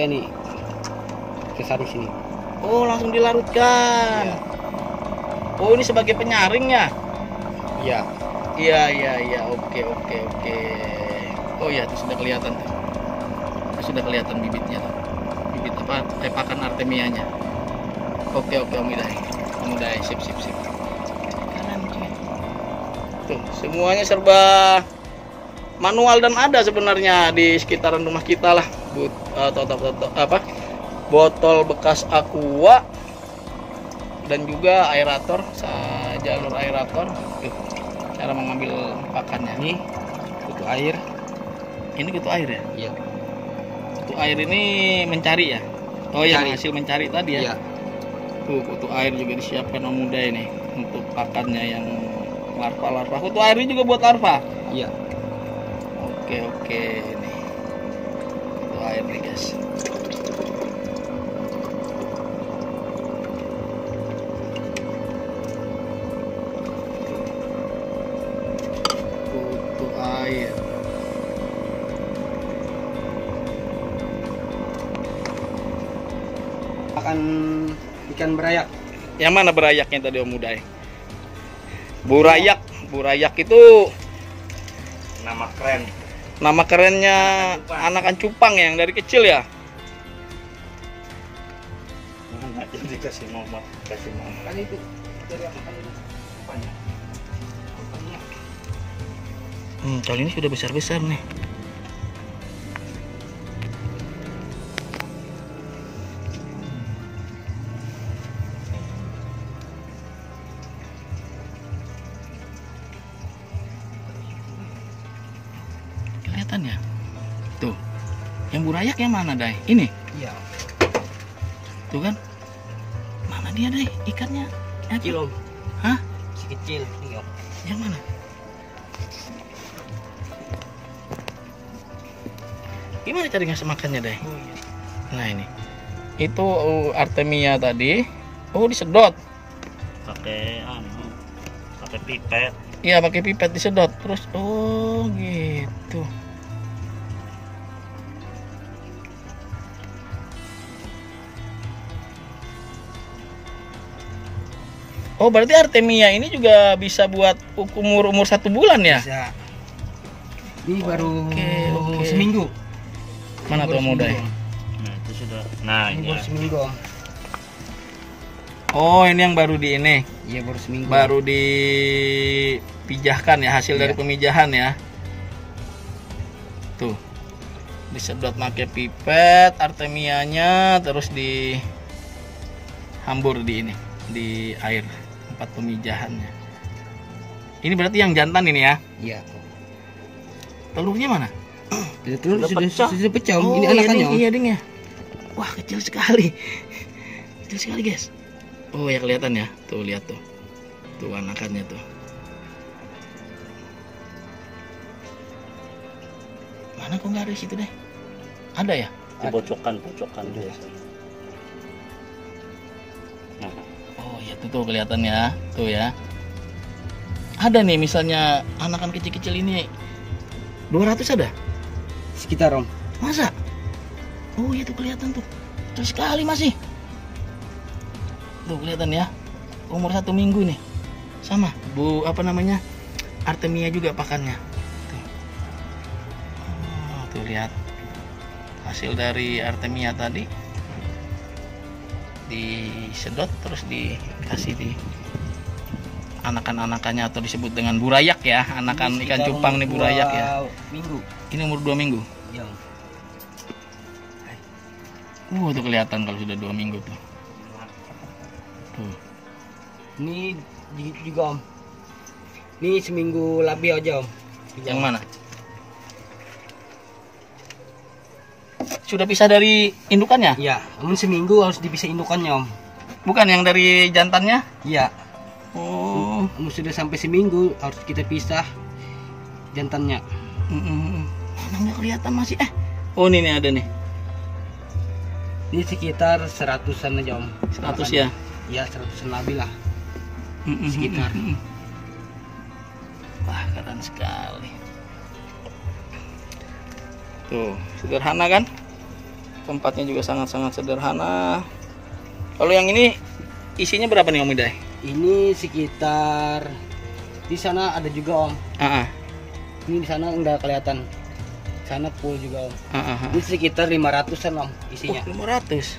ke ini ke sarung sini. Oh, langsung dilarutkan. Iya. Oh, ini sebagai penyaring ya? Iya. Iya, iya, iya. Oke, oke, oke. Oh iya, itu sudah kelihatan tuh. Itu sudah kelihatan bibitnya tuh. Bibit apa? Eh, pakan artemianya. Oke, oke, Om Idai. Om Idai, sip, sip, sip. Kanan. Tuh, semuanya serba manual dan ada sebenarnya di sekitaran rumah kita lah. But, eh, atau, atau- apa? Botol bekas aqua dan juga aerator, jalur aerator. Tuh, cara mengambil pakannya. Ini kutu air. Ini kutu air ya? Iya. Kutu air ini mencari ya? Oh ya, Mencari. hasil mencari tadi ya? Iya. Tuh, kutu air juga disiapkan Om Muda ini untuk pakannya yang larva-larva. Kutu air ini juga buat larva. Iya. Oke, oke nih. Kutu air nih, guys. Kutu air. Makan ikan berayak. Yang mana berayaknya tadi Om Muda? Burayak, burayak itu Nama keren. Nama kerennya anakan cupang yang dari kecil ya. Jadi kasih mama, kasih mama. Kan itu dari. Banyak. Hmm, kali ini sudah besar-besar nih. Ya? Tuh. Yang burayak yang mana, Dai? Ini. Iya. Tuh kan? Mana dia, Dai? Ikannya? Kecil om. Hah? Si kecil. Nih om. Yang mana? Gimana cari ngasih makannya, Dai? Oh iya. Nah ini, itu uh, Artemia tadi. Oh disedot. Pakai anu. Pakai pipet. Iya pakai pipet disedot. Terus oh gitu. Oh berarti Artemia ini juga bisa buat umur umur satu bulan ya? Bisa. Ini baru Oke, oke. seminggu. Mana tuh muda ya? Nah itu sudah. Nah Ini baru ya. seminggu om. Oh ini yang baru di ini, Iya baru seminggu. baru dipijahkan ya hasil dari Iya. pemijahan ya. Tuh, disedot pakai pipet, artemianya terus di hambur di ini di air tempat pemijahannya. Ini berarti yang jantan ini ya. Iya. Telurnya mana? Telur Sudah sudah, pecah. sudah pecah. Oh, Ini iya, anakannya. Iya, ding ya. Wah, kecil sekali. Kecil sekali, guys. Oh, ya kelihatan ya. Tuh, lihat tuh. Tuh anakannya tuh. Mana kok nggak ada situ deh? Ada ya? Dibocokan, bocokan biasa. Ya tuh kelihatan ya. Tuh ya. Ada nih misalnya anakan kecil-kecil ini 200 ada? Sekitar om. Masa? Oh iya tuh kelihatan tuh. Kecil sekali masih. Tuh kelihatan ya. Umur satu minggu nih. Sama. Bu apa namanya? Artemia juga pakannya. Tuh. Oh, tuh lihat. Hasil dari Artemia tadi disedot terus dikasih di anakan-anakannya atau disebut dengan burayak ya anakan Ini ikan cupang nih burayak ya Minggu. ini umur dua minggu. Om. Wah tuh kelihatan kalau sudah dua minggu tuh. Tuh. Ini di- juga om. Ini seminggu lebih aja om. Yang mana? Sudah pisah dari indukannya? Iya, namun seminggu harus dipisah indukannya om. Bukan yang dari jantannya? Iya, Oh. namun sudah sampai seminggu harus kita pisah jantannya. mm-mm. Mana nggak kelihatan masih? Eh. Oh ini nih ada nih. Ini sekitar seratusan aja om. 100 ya. Iya, seratusan lebih lah. Mm-mm. Sekitar. Mm-mm. Wah keren sekali. Tuh sederhana kan? Tempatnya juga sangat-sangat sederhana kalau yang ini isinya berapa nih Om Idai? Ini sekitar di sana ada juga om. Ah, ah, Ini di sana nggak kelihatan. Sana full juga om. ah, ah, ah. Ini sekitar 500-an om isinya. Oh, 500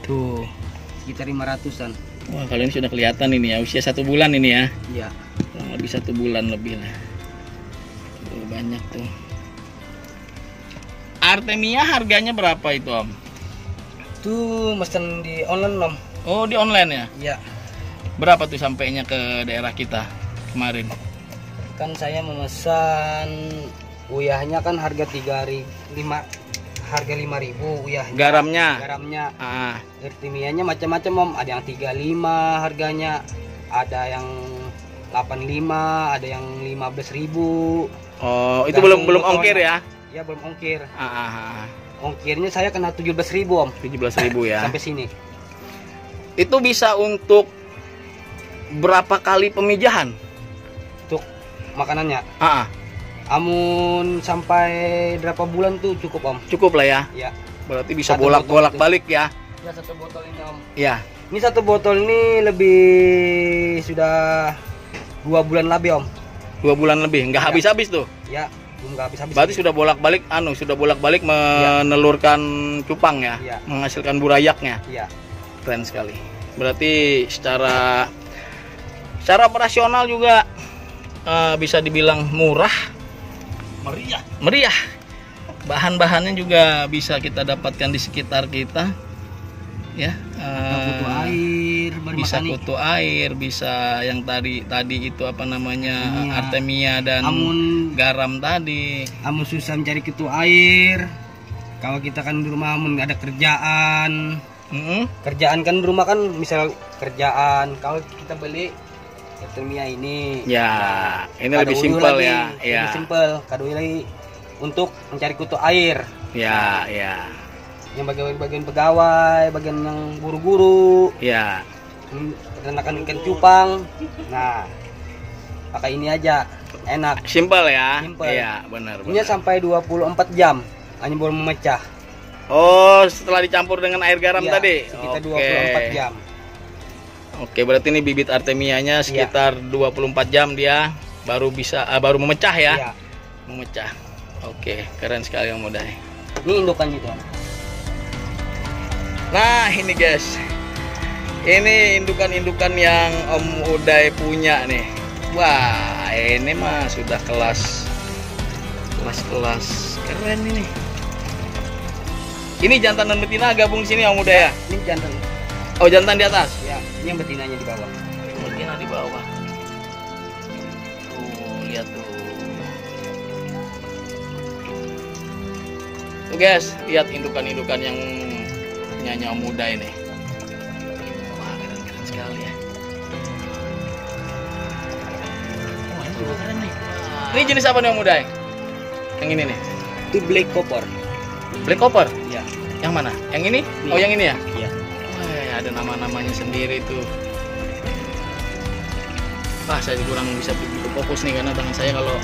tuh Sekitar 500-an. wah kalau ini sudah kelihatan ini ya usia satu bulan ini ya Iya. kurang lebih satu bulan lebih lah tuh banyak tuh Artemia harganya berapa itu Om? Itu mesen di online om. Oh di online ya? Iya. Berapa tuh sampainya ke daerah kita kemarin? Kan saya memesan uyahnya kan harga 3 lima harga 5000 uyahnya. Garamnya? Garamnya. Ah, Artemianya macam-macam om. Ada yang 35 harganya. Ada yang 85, ada yang 15.000. oh itu belum belum ongkir ya? Ya belum ongkir. Ah, ah, ah. Ongkirnya saya kena 17.000 om 17.000 ya. sampai sini. Itu bisa untuk berapa kali pemijahan? Untuk makanannya. Ah, ah, Amun sampai berapa bulan tuh cukup om? cukup lah ya. Ya. Berarti bisa Satu bolak bolak balik ya? Ya satu botol ini om. Ya. Ini satu botol ini lebih sudah dua bulan lebih om. Dua bulan lebih, nggak Ya. habis-habis tuh. Ya habis-habis. Berarti sudah bolak-balik, anu sudah bolak-balik menelurkan cupang ya, Iya. menghasilkan burayaknya. Iya. Keren sekali. Berarti secara secara operasional juga eh, bisa dibilang murah, Meriah. meriah. Bahan-bahannya juga bisa kita dapatkan di sekitar kita. Ya. kutu air, baru bisa kutu air, bisa yang tadi tadi itu apa namanya Iya. artemia dan Amun garam tadi. amun susah mencari kutu air. Kalau kita kan di rumah amun nggak ada kerjaan, Mm-mm. kerjaan kan di rumah kan misal kerjaan. Kalau kita beli Artemia ini, Ya, ini Kado lebih simpel lagi, ya. Lebih Ya. simpel. Kado uyu lagi untuk mencari kutu air. Ya, ya. Yang bagian-bagian pegawai, bagian yang guru-guru, Ya. peternakan ikan cupang. Nah, pakai ini aja, enak. Simpel ya. Simpel. Iya, benar, Ini sampai 24 jam hanya boleh memecah. Oh, setelah dicampur dengan air garam Iya, tadi. Sekitar Oke. 24 jam. Oke, berarti ini bibit artemianya Iya. sekitar 24 jam dia baru bisa ah, baru memecah ya. Iya. Memecah. Oke, keren sekali Om Uday. Ini indukan gitu. Nah, ini guys. Ini indukan-indukan yang Om Uday punya nih. Wah, ini mah sudah kelas kelas-kelas keren ini. Ini jantan dan betina gabung sini Om Uday ya. Ini jantan. Oh, jantan di atas. Ya, ini yang betinanya di bawah. Betina di bawah. Tuh, lihat tuh. Tuh guys, lihat indukan-indukan yang nyanyi Om Uday ini. Wah, keren-keren sekali ya. Wah, ini juga keren nih. Ini jenis apa nih Om Uday? Yang ini nih. Itu black copper. Black copper. Ya. Yang mana? Yang ini? Oh, yang ini ya? Iya. Wah, ada nama-namanya sendiri tuh. Wah, saya kurang bisa begitu fokus nih karena tangan saya kalau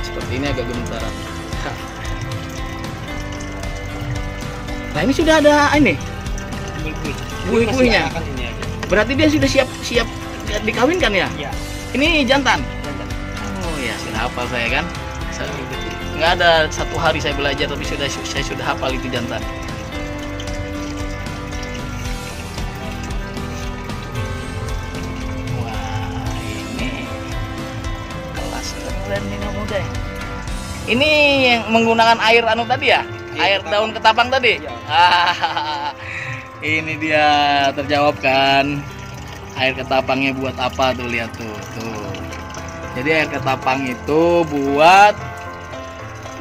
seperti ini agak gemetar. Nah, ini sudah ada ini. Buih-buihnya. Kan. Berarti dia sudah siap siap dikawinkan ya? Iya. Ini jantan. Jantan. Oh ya, sudah hafal saya kan. Saya- Nggak ada satu hari saya belajar tapi sudah saya sudah hafal itu jantan. Wah, ini kelas keren ini muda. Ini yang menggunakan air anu tadi ya? Iya, air daun ketapang tadi? Ah, ini dia terjawab kan. Air ketapangnya buat apa tuh lihat tuh, tuh. Jadi air ketapang itu buat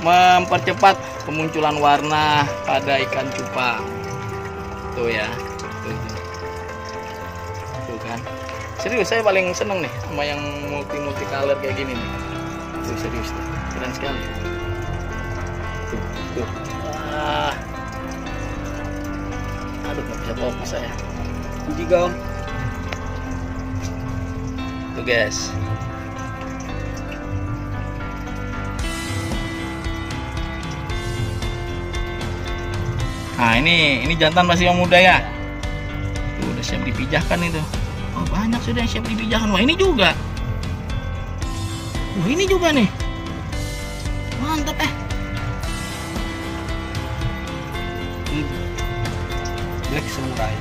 mempercepat kemunculan warna pada ikan cupang. Tuh ya. Tuh, tuh. Tuh kan. Serius saya paling seneng nih sama yang multi multi color kayak gini nih. Tuh serius tuh. Keren sekali. Aduh, nggak bisa fokus saya. Juga om. Tuh guys. Nah ini ini jantan masih yang muda ya. Tuh udah siap dipijahkan itu. Oh banyak sudah yang siap dipijahkan. Wah ini juga. Wah ini juga nih. Samurai.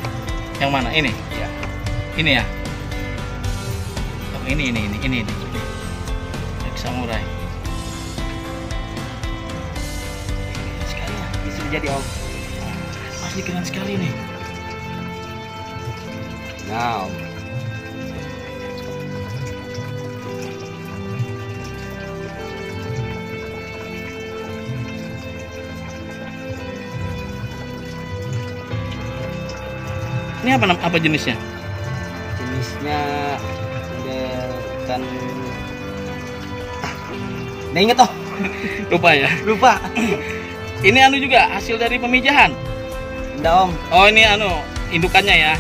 Yang mana? Ini? Ya. Ini ya. Oh, ini ini ini ini ini. ini. Samurai. Sekali ya. Ini sudah jadi om. Asli keren sekali nih. Nah, Ini apa apa jenisnya? jenisnya ikan. Nah inget toh, Lupa ya. lupa. Ini anu juga hasil dari pemijahan. Enggak om. Oh ini anu indukannya ya.